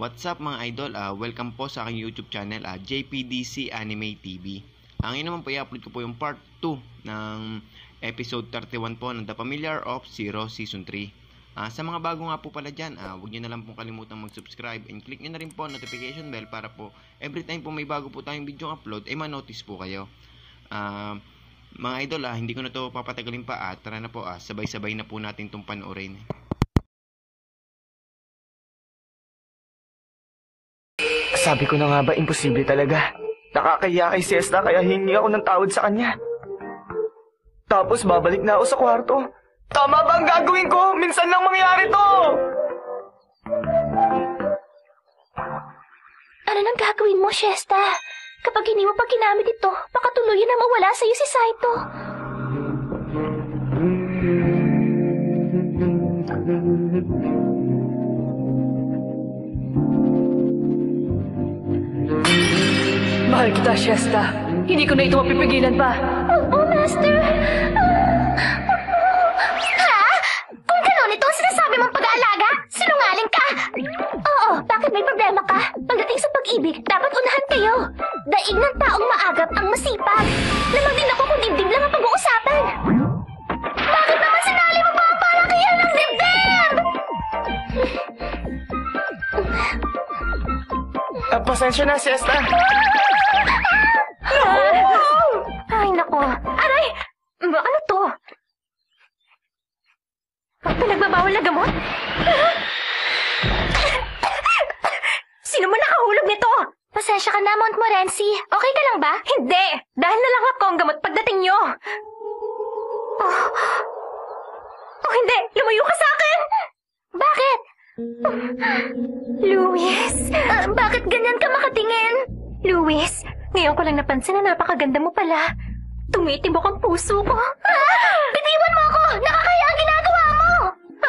What's up mga idol? Ah, welcome po sa aking YouTube channel, ah, JPDC Anime TV. Ang ino naman po i-upload ko po yung part 2 ng episode 31 po ng The Familiar of Zero Season 3. Ah, sa mga bago nga po pala dyan, ah, huwag nyo na lang pong kalimutang mag-subscribe and click nyo na rin po notification bell para po every time po may bago po tayong video upload, ay ma-notice po kayo. Ah, mga idol, ah, hindi ko na to papatagalin pa. Ah, tara na po, ah, sabay-sabay na po natin itong panoorin. Sabi ko na nga ba, imposible talaga. Nakakaya kay Siesta kaya hingi ako ng tawad sa kanya. Tapos babalik na ako sa kwarto. Tama ba ang gagawin ko? Minsan lang mangyari to! Ano nang gagawin mo, Shesta? Kapag hindi mo pa ginamit ito, baka tuluyan na mawala sa'yo si Saito. Mahal kita, Shesta. Hindi ko na ito mapipigilan pa. Oo, Master. Ha? Kung gano'n ito ang sinasabi mong pag-aalaga, sinungaling ka. Oo, bakit may problema ka? Pagdating sa pag-ibig, dapat unahan kayo. Daig ng taong maagap ang masipag. Lamang din ako kung dibdib lang ang pag-uusapan. Bakit naman sinali mo pa ang palakihan ng dibdib? Ah, pasensya na, Siesta. Ay, Montmorency. Okay ka lang ba? Hindi! Dahil na lang ako ang gamot pagdating nyo. Oh, oh hindi! Lumayo ka sa akin! Bakit? Luis, ah, bakit ganyan ka makatingin? Luis, ngayon ko lang napansin na napakaganda mo pala. Tumitibok ang puso ko. Ah! Bitiwan mo ako! Nakakaya ang ginagawa mo!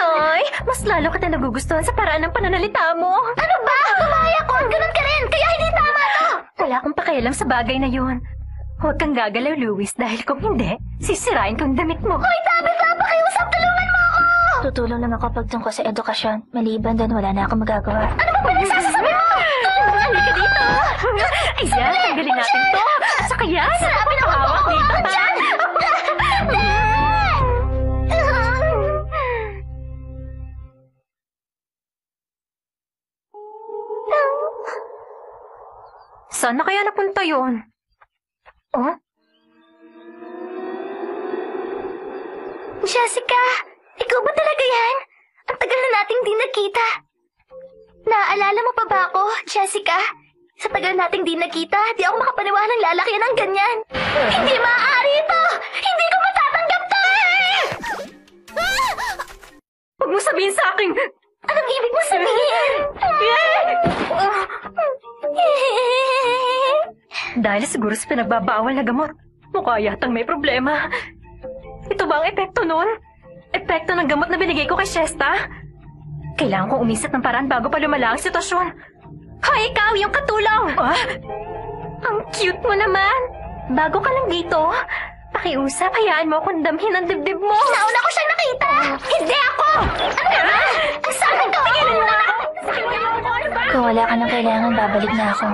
Ay, mas lalo kita nagugustuhan sa paraan ng pananalita mo. Ano ba? Babae ako! Ganun ka rin! Kaya hindi tama to! Wala akong pakialam sa bagay na yun. Huwag kang gagalaw, Luis, dahil kung hindi, sisirain ko ang damit mo. Hoy, Tabi ka! Pakiusap! Tulungan mo ako! Tutulong lang ako pagtungkol sa edukasyon. Maliban doon, wala na akong magagawa. Ano ba pinagsasasabi Saan na kaya napunta yun? Oh? Jessica, ikaw ba talaga yan? Ang tagal na nating di nagkita. Naaalala mo pa ba ako, Jessica? Sa tagal nating di nagkita, di ako makapaniwala ng lalaki ng ganyan. Hindi maaari ito! Hindi ko matatanggap to! Huwag mo sabihin sa akin. Anong ibig mo sabihin? Dahil siguro sa pinagbabawal na gamot. Mukha yatang may problema. Ito ba ang epekto nun? Epekto ng gamot na binigay ko kay Shesta? Kailangan kong umisat ng paraan bago pa lumala ang sitwasyon. Hoy, ikaw yung katulong! Ah? Ang cute mo naman! Bago ka lang dito, pakiusap, hayaan mo akong damhin ang dibdib mo. Nauna ko siyang nakita! Hindi ako! Ano naman? Ang sakit ko! Kung wala ka nang kailangan, babalik na ako.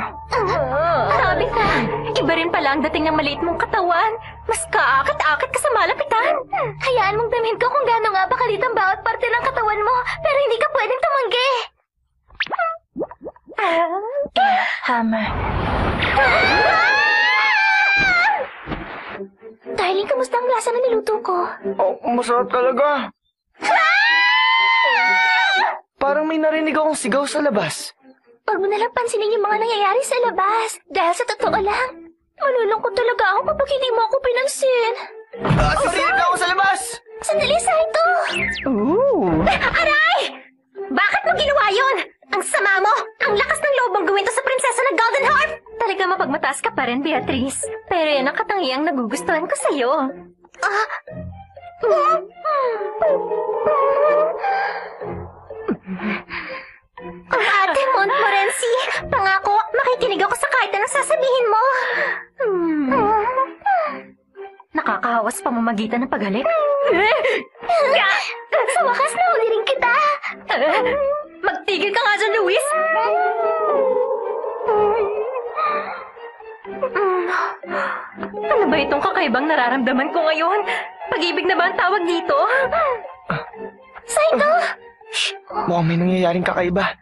Iba rin pala ang dating ng maliit mong katawan. Mas kaakit-akit ka sa malapitan. Hayaan mong damhin ko kung gaano nga ba kalit ang bawat parte ng katawan mo, pero hindi ka pwedeng tumanggi. Hammer. Darling, kamusta ang lasa na niluto ko? Oh, masarap talaga. Parang may narinig akong sigaw sa labas. Huwag mo nalang pansinin yung mga nangyayari sa labas. Dahil sa totoo lang, malulungkot talaga ako kapag hindi mo ako pinansin. Ah, sisirig ako sa labas! Sandali, Saito! Ooh! Aray! Bakit mo ginawa yun? Ang sama mo! Ang lakas ng loob mong gawin to sa prinsesa ng Golden Harp! Talaga mapagmataas ka pa rin, Beatrice. Pero yan ang katangiang nagugustuhan ko sa'yo. Ate Montmorency, pangako, makikinig ako sa kahit anong sasabihin mo asawa sa pamamagitan ng paghalik? Sa wakas, nahuli rin kita! Magtigil ka nga dyan, Luis! Ano ba itong kakaibang nararamdaman ko ngayon? Pag-ibig na ba ang tawag dito? Saito! Mukhang may nangyayaring kakaiba.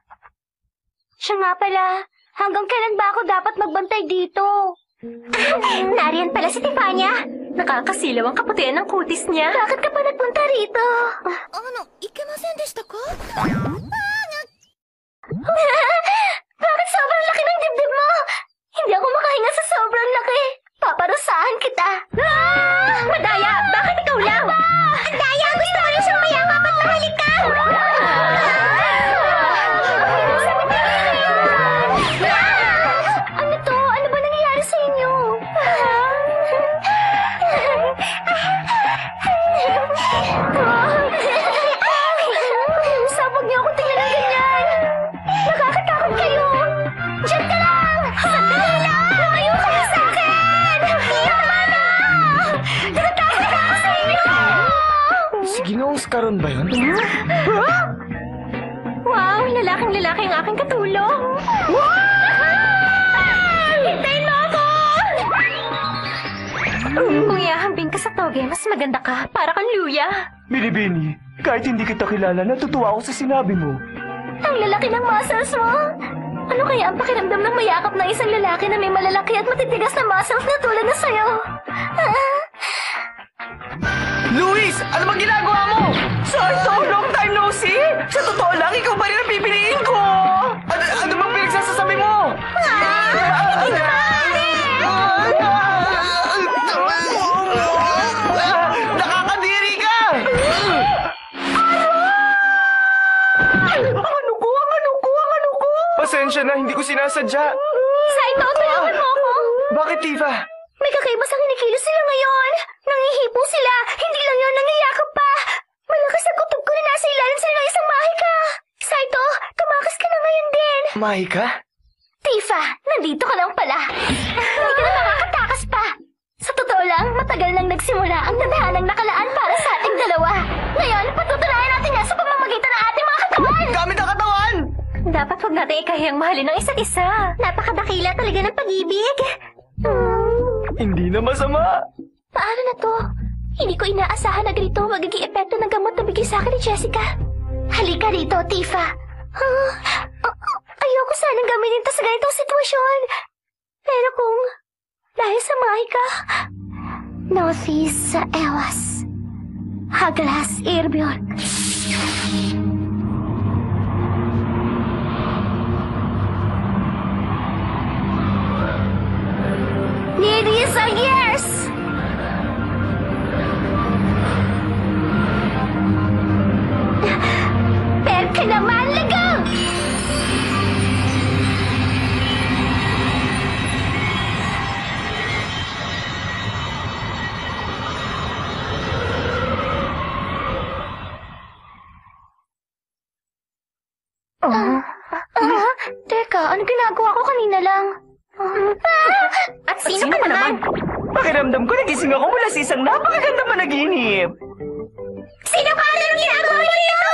Siya nga pala, hanggang kailan ba ako dapat magbantay dito? Nariyan pala si Tifania. Nakakasilaw ang kaputian ng kutis niya. Bakit ka pa nagpunta rito? Ano, ikemasen deshita ka? Bakit Si Ginoong Scaron ba yun? Wow, lalaking lalaki ang aking katulong. Hintayin mo ako. Kung iahambing ka sa toge, mas maganda ka. Para kang luya. Bilibini, kahit hindi kita kilala, natutuwa ako sa sinabi mo. Ang lalaki ng muscles mo. Ano kaya ang pakiramdam ng mayakap ng isang lalaki na may malalaki at matitigas na muscles na tulad na sa'yo? Ah, Luis! Ano bang ginagawa mo? Saito, long time no see! Sa totoo lang, ikaw ba rin ang pipiliin ko? Ano, ano bang pinagsasasabi mo? Nakakadiri ka! Ang ano ko? Ang ano ko? Ang ano ko? Pasensya na, hindi ko sinasadya. Saito, tulungan mo ako. Bakit, Tifa? May kakaiba sa kinikilos sila ngayon. Nangihipo sila. Hindi lang yun, nangiyakap pa. Malakas ang kutob ko na nasa ilalim sila ng isang mahika. Saito, tumakas ka na ngayon din. Mahika? Tifa, nandito ka lang pala. Hindi ka na makakatakas pa. Sa totoo lang, matagal nang nagsimula ang tadhanang nakalaan para sa ating dalawa. Ngayon, patutunayan natin yan sa pamamagitan ng ating mga katawan. Gamit ang katawan! Dapat huwag natin ikahiyang mahalin ng isa't isa. Napakadakila talaga ng pag-ibig. Hmm, Hindi na masama. paano na to? Hindi ko inaasahan na ganito ang magiging epekto ng gamot na bigay sa akin ni Jessica. Halika rito, Tifa. Huh? A- a- ayoko sanang gamitin to sa ganitong sitwasyon. Pero kung dahil sa mahika, Nothis sa ewas. Haglas irbion. Nagising ako mula sa isang napakaganda panaginip. Sino ka? Anong ginagawa mo dito?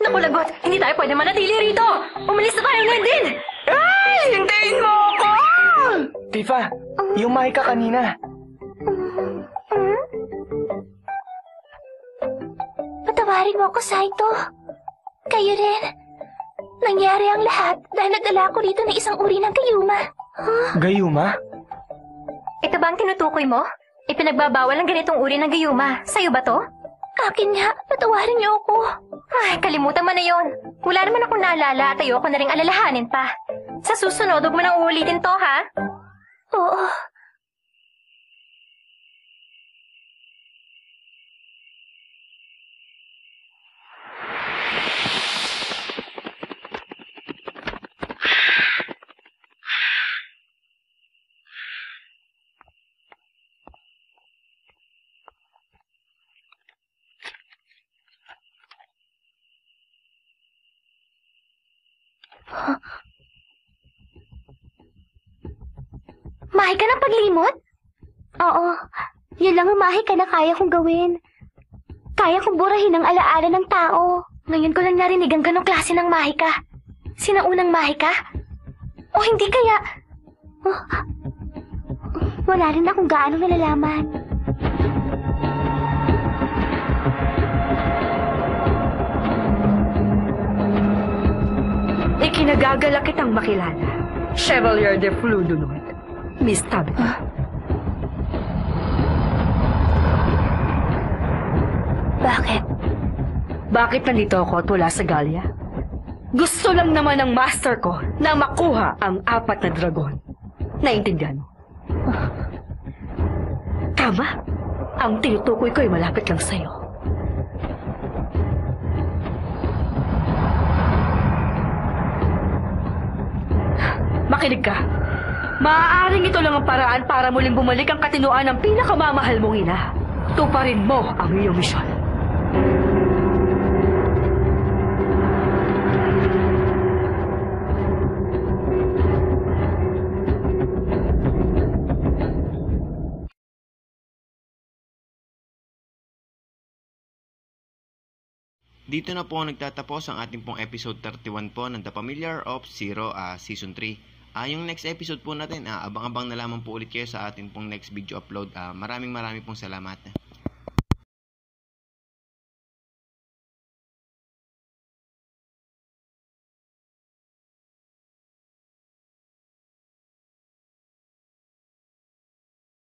Naku, lagot. Hindi tayo pwede manatili rito. Umalis na tayo ngayon din. Ay! Hintayin mo ako! Tifa, yung mahika kanina. Patawarin mo ako, Saito. Kayo rin. Nangyari ang lahat dahil nagdala ako rito ng isang uri ng kayuma. Gayuma? Ito ba ang tinutukoy mo? Ipinagbabawal ang ganitong uri ng gayuma. Sa'yo ba to? Akin nga, patawarin niyo ako. Ay, kalimutan mo na yon. Wala naman akong naalala at ayoko na rin alalahanin pa. Sa susunod, huwag mo nang uulitin to, ha? Oo. Mahi ka ng paglimot? Oo. Yan lang ang mahi ka na kaya kong gawin. Kaya kong burahin ang alaala ng tao. Ngayon ko lang narinig ang ganong klase ng mahi ka. Sinaunang mahi ka? O hindi kaya... Oh. Wala rin akong gaano nalalaman. Ikinagagala kitang makilala. Chevalier de Fludunod. Miss Tabitha. Bakit? Bakit nandito ako at wala sa Galia? Gusto lang naman ng master ko na makuha ang apat na dragon. Naintindihan mo? Tama. Ang tinutukoy ko ay malapit lang sa'yo. Makinig ka. Maaaring ito lang ang paraan para muling bumalik ang katinuan ng pinakamamahal mong ina. Tuparin mo ang iyong misyon. Dito na po nagtatapos ang ating pong episode 31 po ng The Familiar of Zero ah, Season 3. Ah, yung next episode po natin, ah, abang-abang na lamang po ulit kayo sa ating pong next video upload. Ah, maraming maraming pong salamat.